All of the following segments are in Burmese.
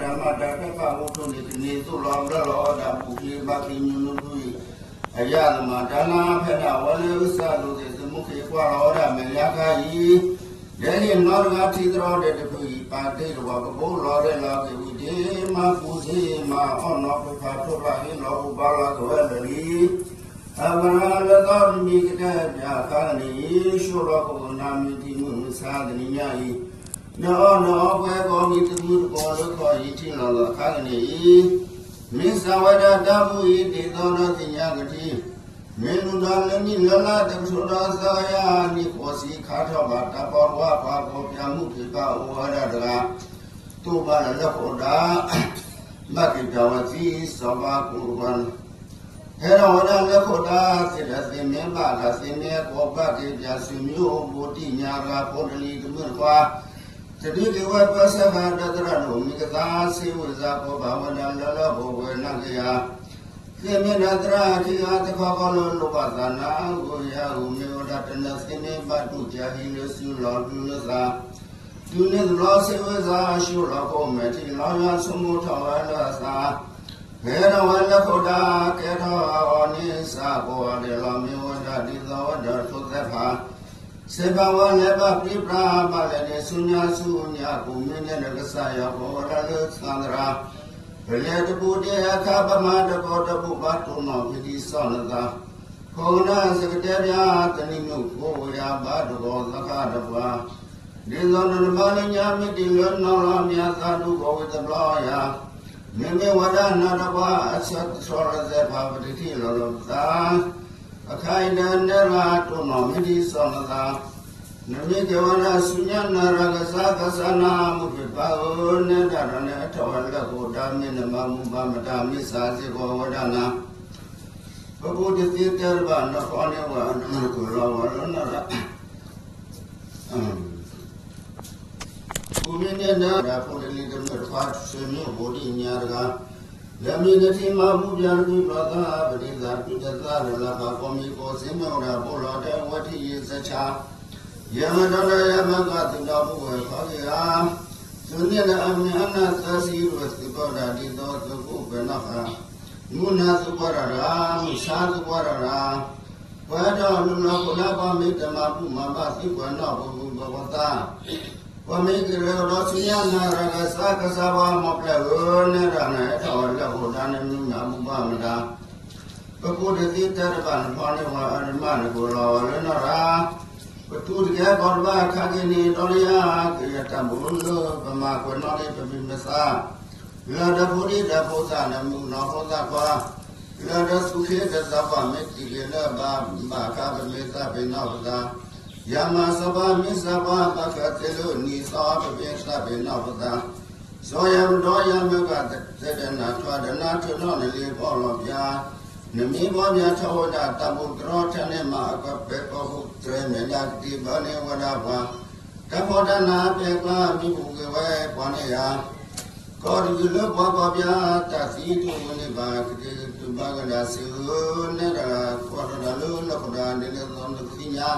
ဓမ္မတာတက္ကဝုထုနေနေသုလောဘလောဒပုခိမခိညုနုတုအယသမဒါနာဖက်တာဝလေဥစ္စာလူတွေသမုခေကွာရောဒမေယခာယီယေနိနောရဂတိတရောတဲ့တခုဤပါတိရောဘဘုလောတဲ့လောကေဝိတေမကုစီမဟောနောပခါထုရဟိနောဥပါလာကောလီအဝရလသောမိကတဲ့ပြာကာနိရှုရောကုနာမိတိမှုသာသနိညာဤ နောနောဘွယ်ကောမိတမှုဘောလခောဤတိလောလောကာနိမိသဝဒတမှုဤတေသောနောတိညာဂတိမေနုဒာလမိလလာတသုရာသာယာနိခောစီခါထောဘာတဘောဝါဘာကိုပြမှုပိပဩဝရတကတုဘာလလခောတာမကိတဝစီသောဘာကုရံေရဝရလက်ခုတာစေတသိမေပါလာစေမေကောပတိပြဆွေမျိုးဘုတိညာရာဘုဒ္ဓလီကမွကွာတ တိကဝပသဗ္ဗတတရဏုမိကသာစေဝဇာဘောဘာဝနာလလဘောဝေနကယသေမေနတရာတိဟာတခောကောလောလောပသနာကိုယဟုမေဝဒတနစေမေပတုကြာဟိလစုလောတုလသာသူနေလောစေဝဇာရှုလောကောမေတိလောယသမုထဝလသာကေရဝလခုတာကေထောအောနိသဘောတေလောမေဝဒတိသောဝဒသုသဖာ စေဘဝလည်းပပိပရာပါလည်းနေဆုညာဆုညာကိုမင်းနဲ့ကဆရာဘောရလသန္ဒရာဘယ်လေတပူတေအခပမတဘောတပုပါတုံနောပိတိသောနတာခေါနာစကတေဗျာတဏိမြုပ်ကိုရာဘာတဘောသခတဘာဒီသောနမလညာမိတိလောနောလာမြတ်သာတုဘောဝိတဘလောယာမေမေဝဒနာတဘာအသတ်သောရဇေဘာပတိတိလောလောသာ အခိုင်တန်နရာတုနောမိတိသောနတာနမိကဝနာစုညနာရကသကသနာမုပိပါဝနေတရဏေအထောလကိုဓမ္မေနမမုပမတမိစာစေဘောဝဒနာဘဂဝတိတေတရဘနခောနေဝအနမကုလောဝရဏရအမ်ဘုမေနနာရာဖုန်လီကမဖတ်ဆွေမျိုးဘောဒီညာရက ယမိနတိမမှုပြန်ပြီးပသာပတိသာပိတသာရလဘကောမီကိုစင်မောရာဘောလာတဲ့ဝတိယေစချာယမတရယမကတိတော်မူဝေခေါ်ရာသုညနအမြအနာသစီရသီပောဓာတိသောသုကုဘနဖာမုနာသုပရရာမိရှာသုပရရာဝေတော်လူလောကုလပမိတမပုမမသိဝနောဘုဘဝတာ ဝမိကရေရောစီ ယနာရကသကသဘာမောပလေဝနေရနေထောလဟုဒါနမြနာမူပမတာပကုဒတိတရပန်ဖောနေဝအရမနကိုလောရနရာပတုတကဘောရဘခကိနေတော်ရယာကေယတမုလပမကွနောလေပပိမသာလာဒဖုရိဒဖုဇာနမုနောဟောဇာကွာလာဒသုခေတသဗ္ဗမေတိလေလဘာဘာကဗမေသဗေနောဇာယမသဗ္ဗမိသဗ္ဗပကတေလုနိသောပပိသဗေနောဇာဇောယံတော်ယမကတေတနာထွာဒနာထုနောလေဘောလောပြာနမေဘောမြထဝဒတမုဒရောထနေမအကပေပဟုត្រេမေလာတိဘနေဝဒဘာတဘောဒနာပေကလာမိဘုကေဝဲဘောနေယာကောဒီလဘဘဗျာတသီတုမနိဘာကတိတုဘဂဒါစေနေရခောရဒလုလခဒာနေလေသောနခိညာ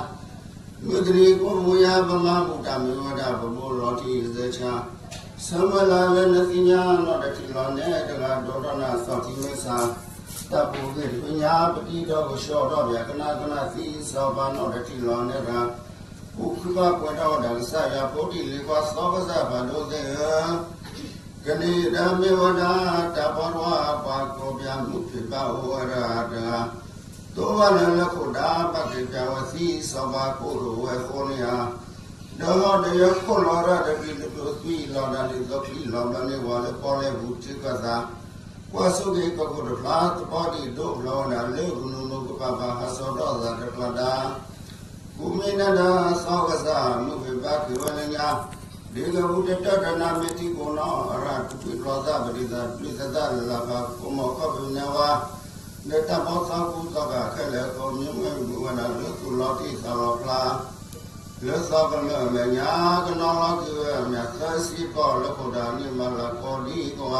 မုဒရီကိုမူယာဗမမုတမေဝဒဘဘောရောတိဇေချာသမလာဝနခိညာနောတတိလောနေတကဒေါရနာသောတိမေသာတပုဂေပညာပတိတော်ကိုလျှော့တော့ဗျာကနာကနာသီသောဘာနောတတိလောနေတာဥက္ခဘကွယ်တော်ဒါဆရာပုဒ္ဓိလေကွာသောကစားဘာလို့တဲ့ကနိဓမ္မေဝဒတဘောရပါကောဗျာမုဖြစ်ပါဝရတာ တောဝလလခုဒါပတိတဝစီသောဘာကိုရဝေခေါနေဟာဒေါ်တရခုလောရတပိလူသီလောဒလိသောပိလောဒလေဝါလေပေါ်လေဘူးတိကသာဝါ စုကေပကုတ္တလာသဘောတိဒုလောနာလေကုနုနုကပပါဟသောတော်သာတပဒါကုမေနနာသောကစားမုဝိပါကိဝလညာဒီကဘုဒ္ဓတတနာမေတိကုနောအရတုပိရောသပရိသပိသဒလဘကုမောကပညဝါနေတဘောသောကုသကခဲလေကောမြမဘုဝနာလုကုလောတိသောဖလာလသောကလမညာကနောလကိဝမြတ်သစီပေါ်လကုဒါနိမလကောဒီကော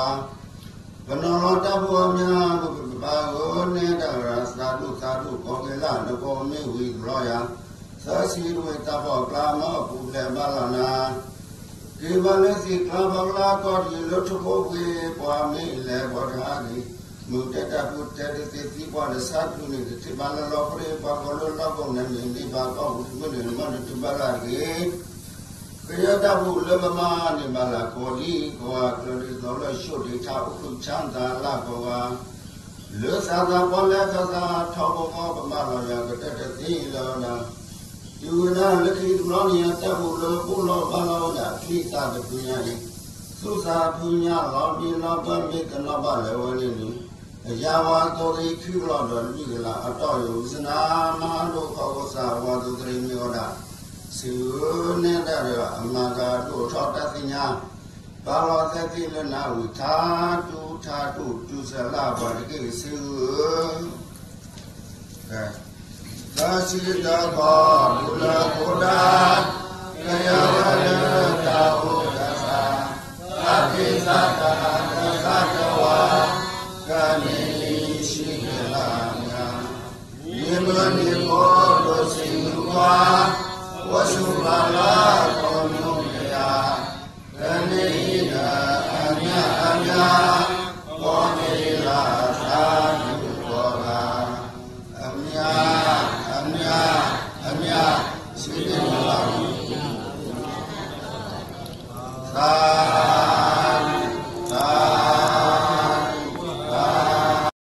ဘနောတဘောမြာဘုဘာဝနေတရသာတုသာတုကောကေလနကောမေဝိရောယသစီရဝေတဘောကလာမောပုလေမလနာဒီမလည်းစီကဘာလာတော်ဒီလွတ်ဖို့ဝေပွားမေးလေဘောဓာကြီး မုတတပုတတတိတိပွားလစာတုနေတိဘာလာလောပရေပါဘလောလောကောနေနေဒီဘာကောဘုမနေမနတိဘာလာကြီးကရတဘုလမမနေဘာလာကိုဒီကိုကကလေးတော်လရှုတ်ဒီချအခုချမ်းသာလာကောကလွတ်သာသာပေါ်လက်သာထောက်ပေါ်ပမလောရကတတတိလောနာယူနာလခိတမောနိယတဘုလောဘုလောဘာလောဒခိတာတပုညာယသုသာပုညာလောပိလောပမေကနောပလေဝနိနိအ ယာဝါတောရိခိလောတော်မိကလာအတော်ယုဇနာမဟာလောကောသဝါတုတရိမေယောဒသုနေတရအမဂါတို့ထောတသိညာဘာလောသတိလနာဝိသာတုထာတုတုဇလဘာတကိသုကဲသာရှိတာဘာဘုလာဘုရားကယ